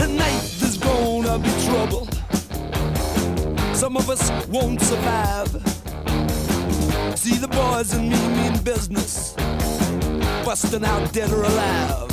Tonight there's gonna be trouble. Some of us won't survive. See the boys and me mean business, busting out dead or alive.